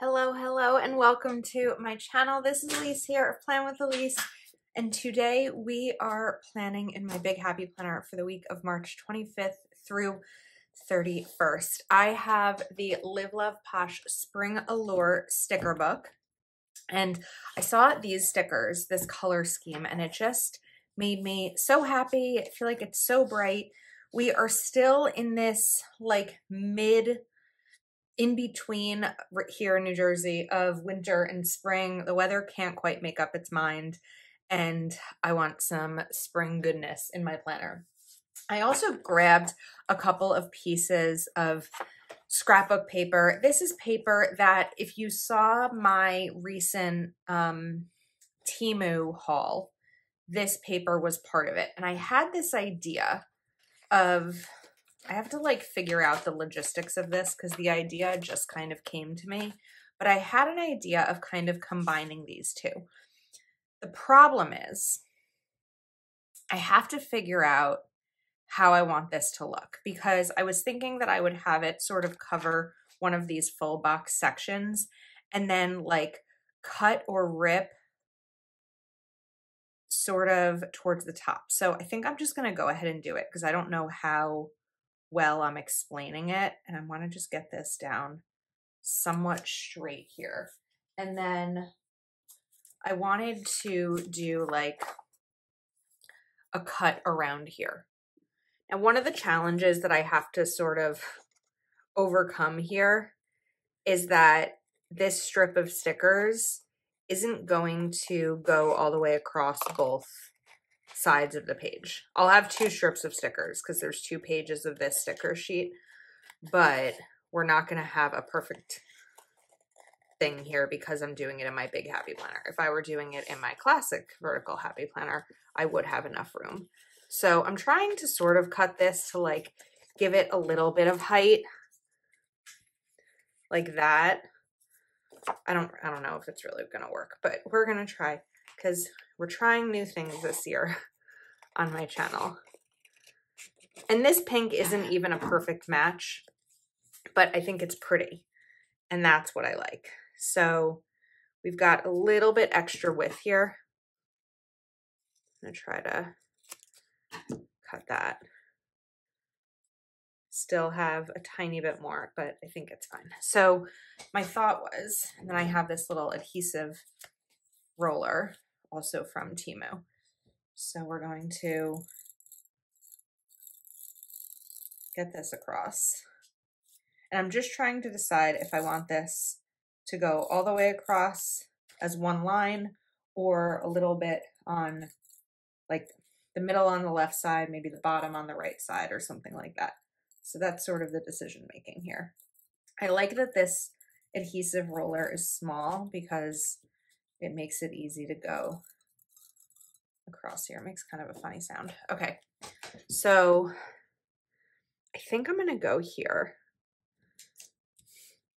Hello, hello, and welcome to my channel. This is Ilysse here of Plan with Ilysse, and today we are planning in my Big Happy Planner for the week of March 25th through 31st. I have the Live Love Posh Spring Allure sticker book, and I saw these stickers, this color scheme, and it just made me so happy. I feel like it's so bright. We are still in this like mid in between here in New Jersey of winter and spring. The weather can't quite make up its mind, and I want some spring goodness in my planner. I also grabbed a couple of pieces of scrapbook paper. This is paper that if you saw my recent um, Temu haul, this paper was part of it. And I had this idea of I have to like figure out the logistics of this because the idea just kind of came to me. But I had an idea of kind of combining these two. The problem is I have to figure out how I want this to look because I was thinking that I would have it sort of cover one of these full box sections and then like cut or rip sort of towards the top. So I think I'm just going to go ahead and do it because I don't know how well I'm explaining it. And I want to just get this down somewhat straight here. And then I wanted to do like a cut around here. And one of the challenges that I have to sort of overcome here is that this strip of stickers isn't going to go all the way across both sides of the page. I'll have two strips of stickers because there's two pages of this sticker sheet, but we're not going to have a perfect thing here because I'm doing it in my big happy planner. If I were doing it in my classic vertical happy planner, I would have enough room. So I'm trying to sort of cut this to like give it a little bit of height like that. I don't I don't know if it's really going to work, but we're going to try because we're trying new things this year on my channel. And this pink isn't even a perfect match, but I think it's pretty. And that's what I like. So we've got a little bit extra width here. I'm to try to cut that. Still have a tiny bit more, but I think it's fine. So my thought was, and then I have this little adhesive roller also from Temu. So we're going to get this across. And I'm just trying to decide if I want this to go all the way across as one line or a little bit on like the middle on the left side, maybe the bottom on the right side or something like that. So that's sort of the decision making here. I like that this adhesive roller is small because it makes it easy to go across here. It makes kind of a funny sound. Okay, so I think I'm going to go here.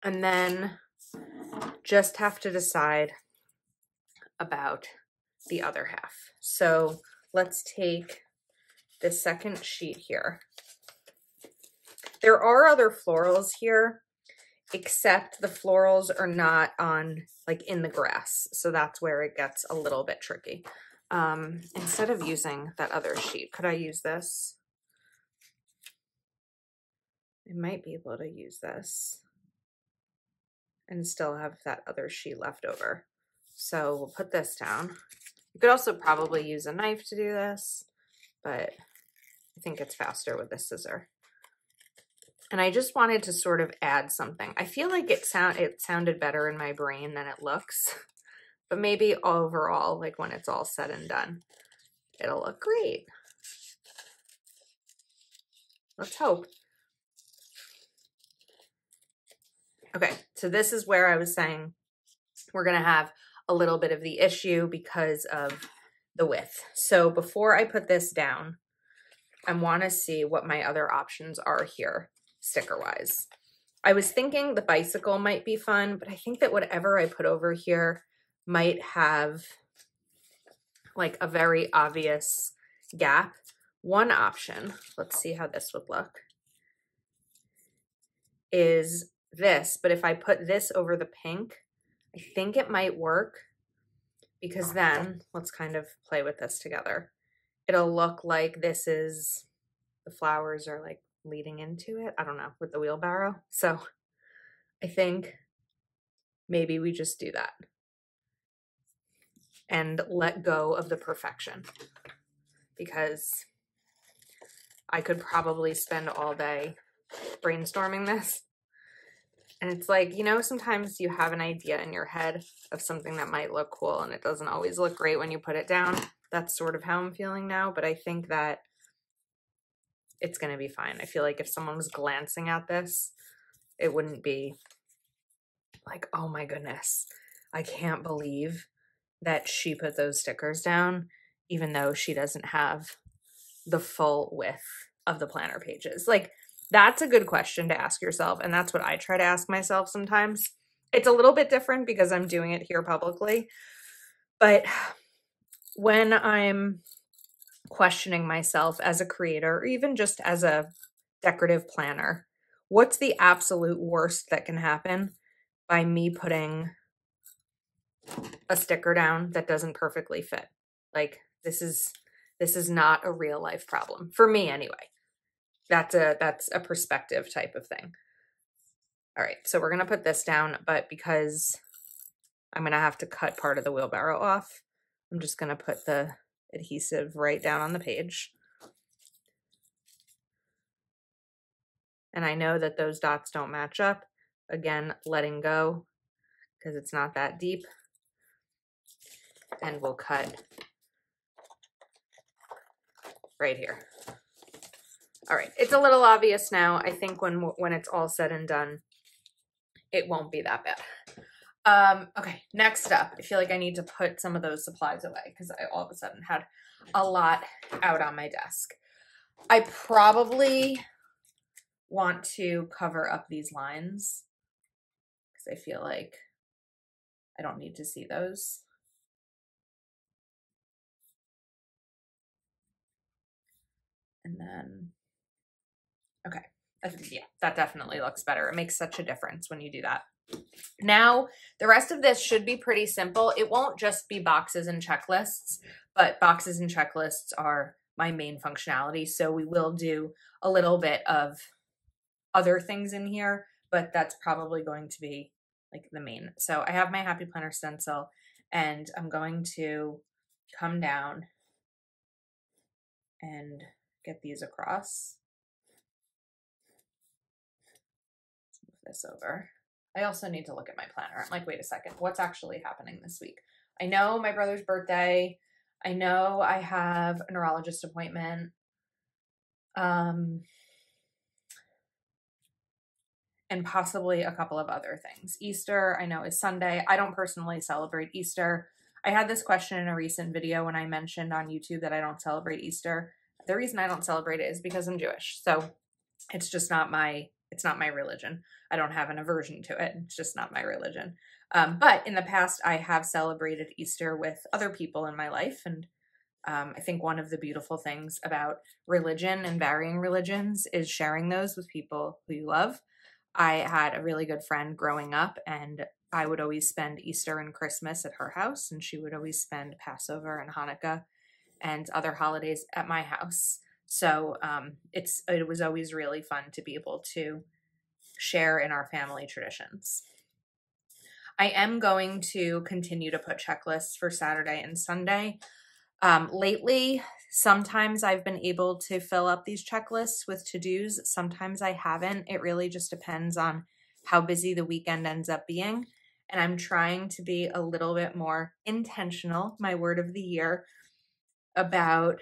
And then just have to decide about the other half. So let's take the second sheet here. There are other florals here, except the florals are not on like in the grass. So that's where it gets a little bit tricky. Um, instead of using that other sheet, could I use this? I might be able to use this and still have that other sheet left over. So we'll put this down. You could also probably use a knife to do this, but I think it's faster with the scissor. And I just wanted to sort of add something. I feel like it sound it sounded better in my brain than it looks. But maybe overall, like when it's all said and done, it'll look great. Let's hope. Okay, so this is where I was saying we're going to have a little bit of the issue because of the width. So before I put this down, I want to see what my other options are here sticker-wise. I was thinking the bicycle might be fun, but I think that whatever I put over here might have like a very obvious gap. One option, let's see how this would look, is this, but if I put this over the pink, I think it might work because then let's kind of play with this together. It'll look like this is the flowers are like leading into it. I don't know, with the wheelbarrow. So I think maybe we just do that and let go of the perfection because I could probably spend all day brainstorming this. And it's like, you know, sometimes you have an idea in your head of something that might look cool and it doesn't always look great when you put it down. That's sort of how I'm feeling now, but I think that it's going to be fine. I feel like if someone was glancing at this, it wouldn't be like, oh my goodness, I can't believe that she put those stickers down, even though she doesn't have the full width of the planner pages. Like, that's a good question to ask yourself. And that's what I try to ask myself sometimes. It's a little bit different because I'm doing it here publicly. But when I'm questioning myself as a creator, or even just as a decorative planner, what's the absolute worst that can happen by me putting a sticker down that doesn't perfectly fit? Like this is this is not a real life problem for me anyway. That's a that's a perspective type of thing. All right, so we're going to put this down, but because I'm going to have to cut part of the wheelbarrow off, I'm just going to put the adhesive right down on the page. And I know that those dots don't match up. Again, letting go because it's not that deep. And we'll cut right here. All right, it's a little obvious now. I think when when it's all said and done, it won't be that bad. Um, okay, next up, I feel like I need to put some of those supplies away because I all of a sudden had a lot out on my desk. I probably want to cover up these lines because I feel like I don't need to see those. And then, okay, yeah, that definitely looks better. It makes such a difference when you do that. Now, the rest of this should be pretty simple. It won't just be boxes and checklists, but boxes and checklists are my main functionality. So we will do a little bit of other things in here, but that's probably going to be like the main. So I have my Happy Planner stencil and I'm going to come down and get these across. Let's move this over. I also need to look at my planner. I'm like, wait a second, what's actually happening this week? I know my brother's birthday. I know I have a neurologist appointment. Um, and possibly a couple of other things. Easter, I know, is Sunday. I don't personally celebrate Easter. I had this question in a recent video when I mentioned on YouTube that I don't celebrate Easter. The reason I don't celebrate it is because I'm Jewish. So it's just not my it's not my religion. I don't have an aversion to it. It's just not my religion. Um, but in the past, I have celebrated Easter with other people in my life. And um, I think one of the beautiful things about religion and varying religions is sharing those with people who you love. I had a really good friend growing up, and I would always spend Easter and Christmas at her house, and she would always spend Passover and Hanukkah and other holidays at my house. So um, it's it was always really fun to be able to share in our family traditions. I am going to continue to put checklists for Saturday and Sunday. Um, lately, sometimes I've been able to fill up these checklists with to dos. Sometimes I haven't. It really just depends on how busy the weekend ends up being. And I'm trying to be a little bit more intentional, my word of the year, about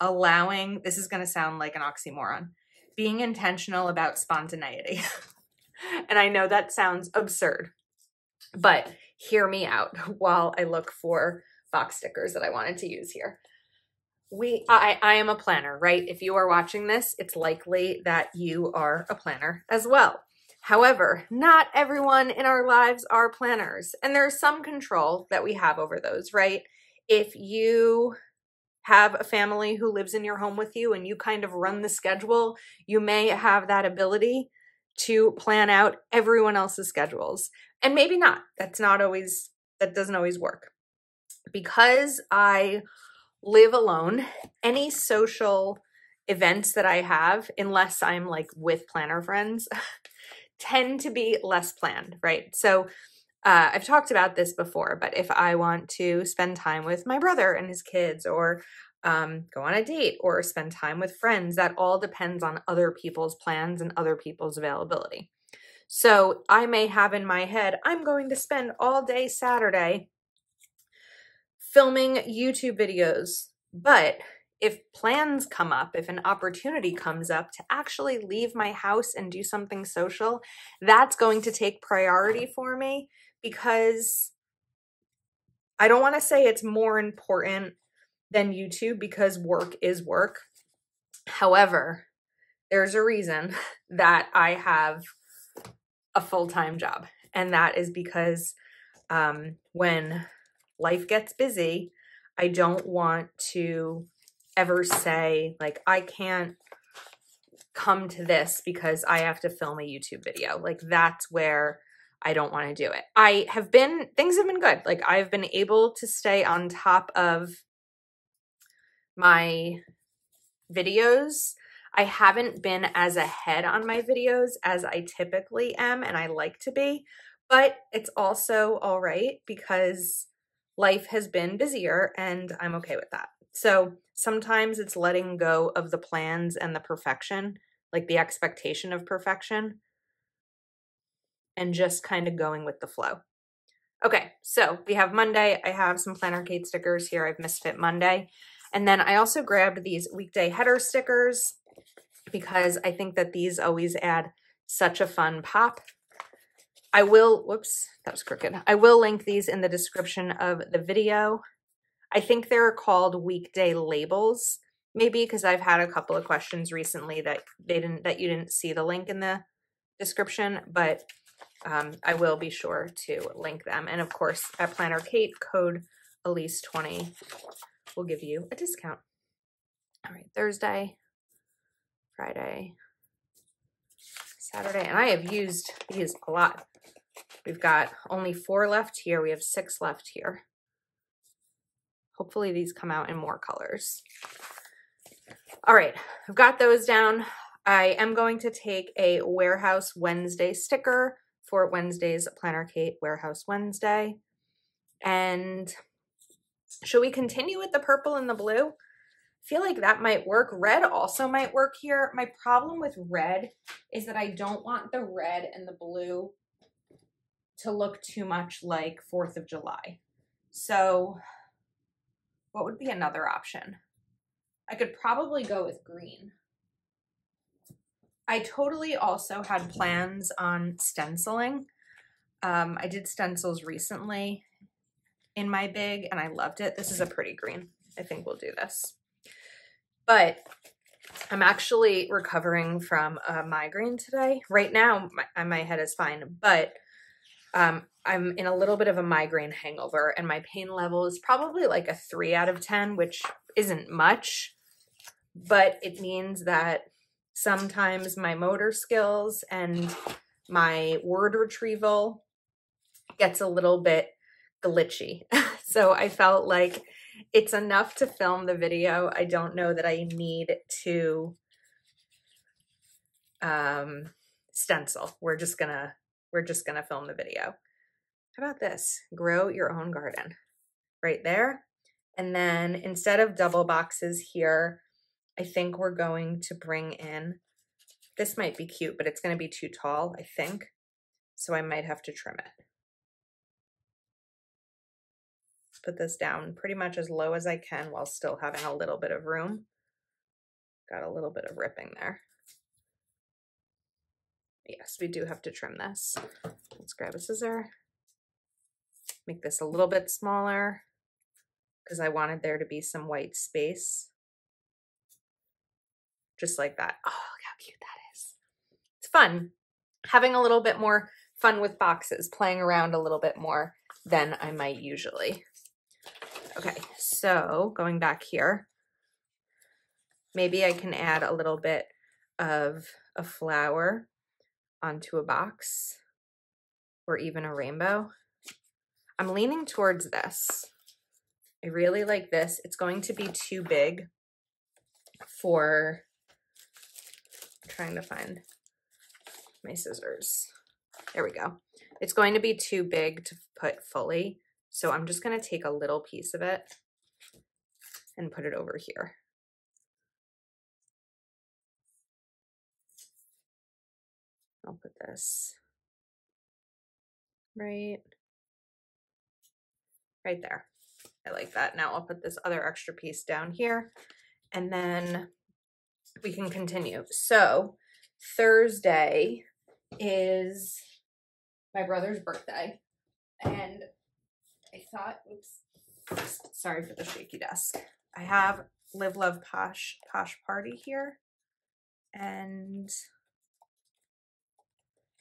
allowing this is going to sound like an oxymoron being intentional about spontaneity. and I know that sounds absurd, but hear me out while I look for box stickers that I wanted to use here. We I I am a planner, right? If you are watching this, it's likely that you are a planner as well. However, not everyone in our lives are planners, and there's some control that we have over those, right? If you have a family who lives in your home with you and you kind of run the schedule, you may have that ability to plan out everyone else's schedules. And maybe not. That's not always, that doesn't always work. Because I live alone, any social events that I have, unless I'm like with planner friends, tend to be less planned, right? So uh, I've talked about this before, but if I want to spend time with my brother and his kids, or um, go on a date, or spend time with friends, that all depends on other people's plans and other people's availability. So I may have in my head, I'm going to spend all day Saturday filming YouTube videos. But if plans come up, if an opportunity comes up to actually leave my house and do something social, that's going to take priority for me because I don't want to say it's more important than YouTube because work is work. However, there's a reason that I have a full time job, and that is because um, when life gets busy, I don't want to ever say, like, I can't come to this because I have to film a YouTube video. Like, that's where I don't want to do it. I have been, things have been good. Like, I've been able to stay on top of my videos. I haven't been as ahead on my videos as I typically am and I like to be, but it's also all right because life has been busier and I'm okay with that. So sometimes it's letting go of the plans and the perfection, like the expectation of perfection, and just kind of going with the flow. Okay, so we have Monday. I have some Planner Kate stickers here. I've Misfit Monday. And then I also grabbed these weekday header stickers because I think that these always add such a fun pop. I will, whoops, that was crooked. I will link these in the description of the video. I think they're called weekday labels, maybe because I've had a couple of questions recently that they didn't, that you didn't see the link in the description, but um, I will be sure to link them. And of course, at Planner Kate, code Ilysse20 will give you a discount. All right, Thursday, Friday, Saturday, and I have used these a lot. We've got only four left here. We have six left here. Hopefully these come out in more colors. All right, I've got those down. I am going to take a Warehouse Wednesday sticker for Wednesday's Planner Kate Warehouse Wednesday. And should we continue with the purple and the blue? I feel like that might work. Red also might work here. My problem with red is that I don't want the red and the blue to look too much like 4th of July. So what would be another option? I could probably go with green. I totally also had plans on stenciling. Um, I did stencils recently in my big and I loved it. This is a pretty green. I think we'll do this. But I'm actually recovering from a migraine today. Right now, my, my head is fine, but um, I'm in a little bit of a migraine hangover and my pain level is probably like a three out of 10, which isn't much, but it means that sometimes my motor skills and my word retrieval gets a little bit glitchy. so I felt like it's enough to film the video. I don't know that I need to um, stencil. We're just gonna we're just gonna film the video. How about this? Grow your own garden right there. And then instead of double boxes here, I think we're going to bring in, this might be cute, but it's going to be too tall, I think. So I might have to trim it. Put this down pretty much as low as I can while still having a little bit of room. Got a little bit of ripping there. Yes, we do have to trim this. Let's grab a scissor. Make this a little bit smaller because I wanted there to be some white space just like that. Oh, how cute that is. It's fun having a little bit more fun with boxes, playing around a little bit more than I might usually. Okay, so going back here, maybe I can add a little bit of a flower onto a box or even a rainbow. I'm leaning towards this. I really like this. It's going to be too big for trying to find my scissors. There we go. It's going to be too big to put fully. So I'm just going to take a little piece of it and put it over here. I'll put this right, right there. I like that. Now I'll put this other extra piece down here and then we can continue. So Thursday is my brother's birthday and I thought, oops, sorry for the shaky desk. I have Live Love Posh Posh Party here and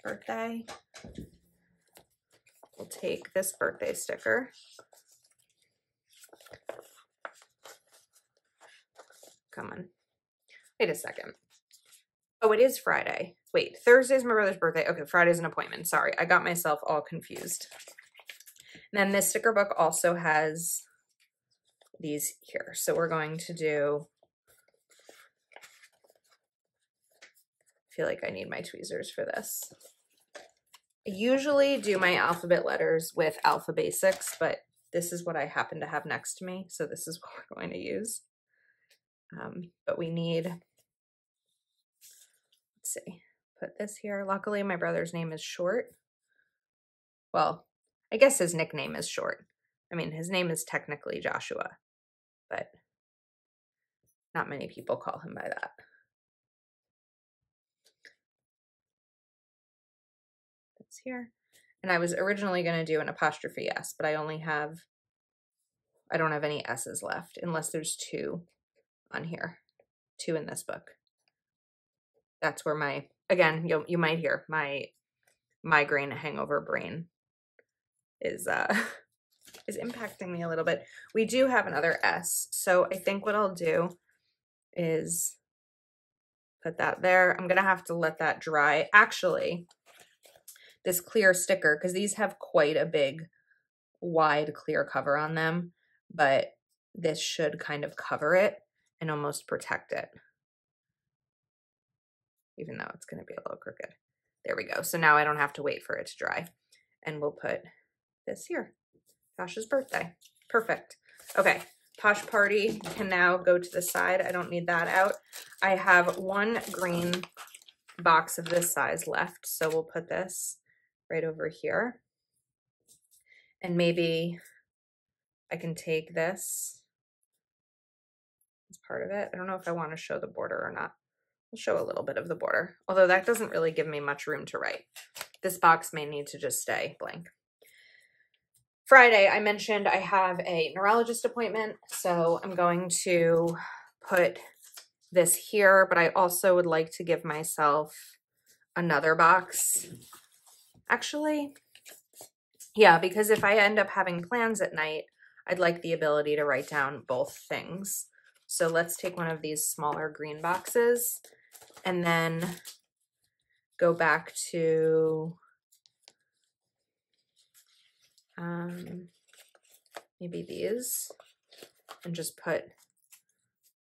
birthday. We'll take this birthday sticker. Come on. Wait a second. Oh, it is Friday. Wait, Thursday's my brother's birthday. Okay, Friday's an appointment. Sorry, I got myself all confused. And then this sticker book also has these here. So we're going to do, I feel like I need my tweezers for this. I usually do my alphabet letters with Alpha Basics, but this is what I happen to have next to me. So this is what we're going to use. Um, but we need, let's see, put this here. Luckily, my brother's name is short. Well, I guess his nickname is short. I mean, his name is technically Joshua, but not many people call him by that. That's here. And I was originally going to do an apostrophe S, but I only have, I don't have any S's left unless there's two on here, two in this book. That's where my, again, you, you might hear my migraine hangover brain is, uh, is impacting me a little bit. We do have another S. So I think what I'll do is put that there. I'm going to have to let that dry. Actually, this clear sticker, because these have quite a big, wide clear cover on them, but this should kind of cover it and almost protect it. Even though it's going to be a little crooked. There we go. So now I don't have to wait for it to dry. And we'll put this here. Josh's birthday. Perfect. Okay. Posh Party can now go to the side. I don't need that out. I have one green box of this size left. So we'll put this right over here. And maybe I can take this as part of it. I don't know if I want to show the border or not. I'll show a little bit of the border, although that doesn't really give me much room to write. This box may need to just stay blank. Friday, I mentioned I have a neurologist appointment, so I'm going to put this here, but I also would like to give myself another box. Actually, yeah, because if I end up having plans at night, I'd like the ability to write down both things. So let's take one of these smaller green boxes and then go back to um, maybe these and just put,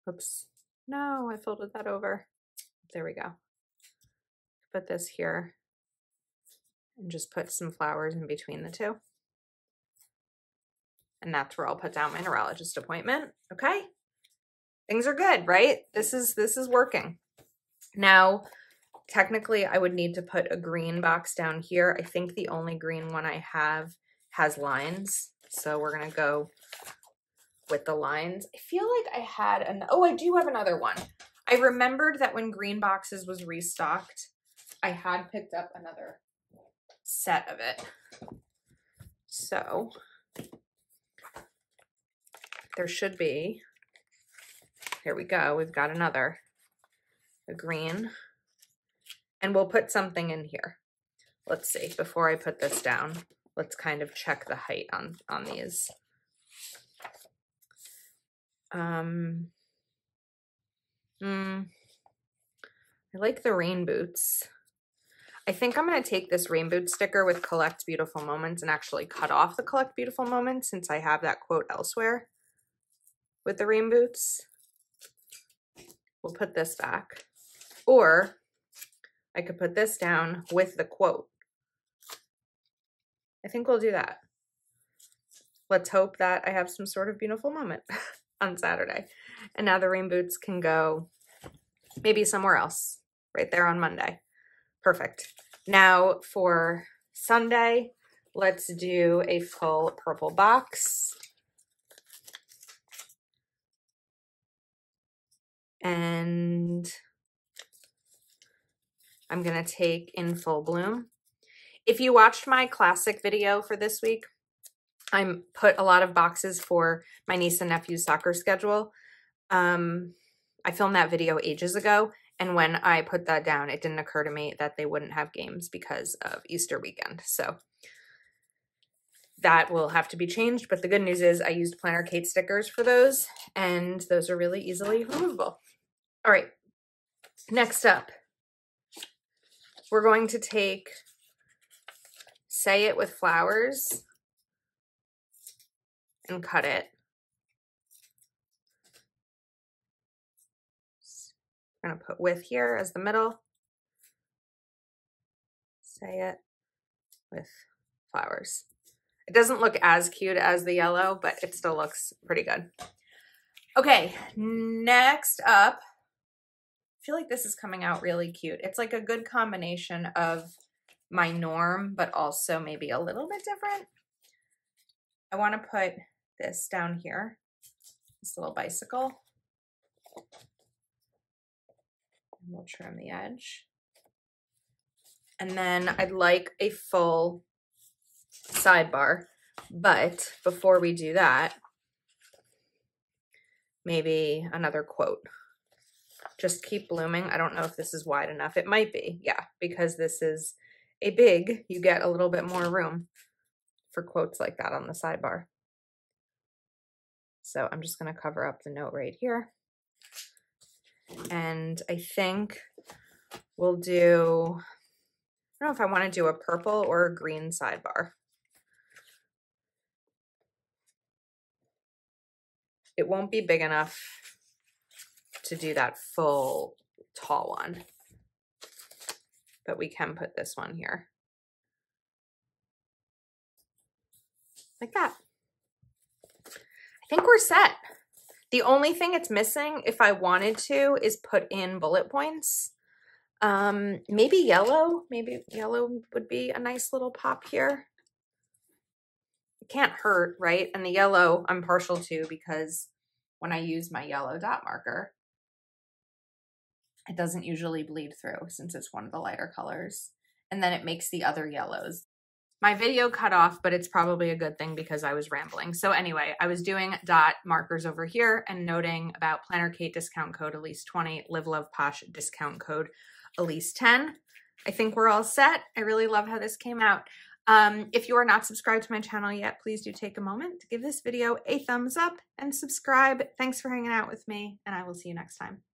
oops, no, I folded that over. There we go. Put this here and just put some flowers in between the two. And that's where I'll put down my neurologist appointment. Okay things are good, right? This is this is working. Now, technically I would need to put a green box down here. I think the only green one I have has lines. So we're going to go with the lines. I feel like I had an oh, I do have another one. I remembered that when green boxes was restocked, I had picked up another set of it. So there should be here we go. We've got another, a green. And we'll put something in here. Let's see, before I put this down, let's kind of check the height on, on these. Um, mm, I like the rain boots. I think I'm going to take this rain boot sticker with Collect Beautiful Moments and actually cut off the Collect Beautiful Moments since I have that quote elsewhere with the rain boots. We'll put this back. Or I could put this down with the quote. I think we'll do that. Let's hope that I have some sort of beautiful moment on Saturday. And now the rain boots can go maybe somewhere else, right there on Monday. Perfect. Now for Sunday, let's do a full purple box. And I'm going to take in full bloom. If you watched my classic video for this week, I put a lot of boxes for my niece and nephew's soccer schedule. Um, I filmed that video ages ago and when I put that down, it didn't occur to me that they wouldn't have games because of Easter weekend. So that will have to be changed. But the good news is I used Planner Kate stickers for those, and those are really easily removable. All right, next up, we're going to take Say It with Flowers and cut it. I'm going to put with here as the middle. Say it with flowers. It doesn't look as cute as the yellow, but it still looks pretty good. Okay, next up, feel like this is coming out really cute. It's like a good combination of my norm, but also maybe a little bit different. I want to put this down here, this little bicycle. We'll trim the edge. And then I'd like a full sidebar. But before we do that, maybe another quote. Just keep blooming. I don't know if this is wide enough. It might be, yeah, because this is a big, you get a little bit more room for quotes like that on the sidebar. So I'm just going to cover up the note right here. And I think we'll do, I don't know if I want to do a purple or a green sidebar. It won't be big enough to do that full tall one, but we can put this one here. Like that. I think we're set. The only thing it's missing, if I wanted to, is put in bullet points. Um, maybe yellow. Maybe yellow would be a nice little pop here. It can't hurt, right? And the yellow I'm partial to because when I use my yellow dot marker, it doesn't usually bleed through since it's one of the lighter colors. And then it makes the other yellows my video cut off, but it's probably a good thing because I was rambling. So anyway, I was doing dot markers over here and noting about Planner Kate discount code Ilysse 20, Live Love Posh discount code Ilysse 10. I think we're all set. I really love how this came out. Um, if you are not subscribed to my channel yet, please do take a moment to give this video a thumbs up and subscribe. Thanks for hanging out with me, and I will see you next time.